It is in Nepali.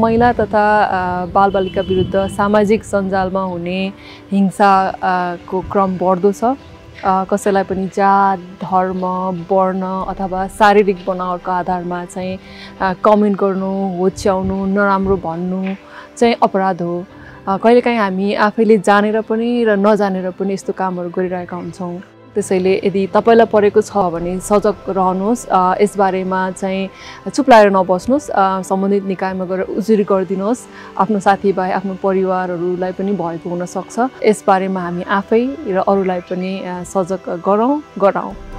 महिला तथा बालबालिका विरुद्ध सामाजिक सञ्जालमा हुने हिंसाको क्रम बढ्दो छ। कसैलाई पनि जात धर्म वर्ण अथवा शारीरिक बनावटको आधारमा चाहिँ कमेन्ट गर्नु होच्याउनु नराम्रो भन्नु चाहिँ अपराध हो। कहिलेकाहीँ हामी आफैले जानेर पनि र नजानेर पनि यस्तो कामहरू गरिरहेका हुन्छौँ। त्यसैले यदि तपाईँलाई परेको छ भने सजग रहनुहोस् यसबारेमा चाहिँ चुप लागेर नबस्नुहोस् सम्बन्धित निकायमा गएर उजुरी गरिदिनुहोस् आफ्नो साथीभाइ आफ्नो परिवारहरूलाई पनि भएको हुनसक्छ। यसबारेमा हामी आफै र अरूलाई पनि सजग गरौँ गराउँ।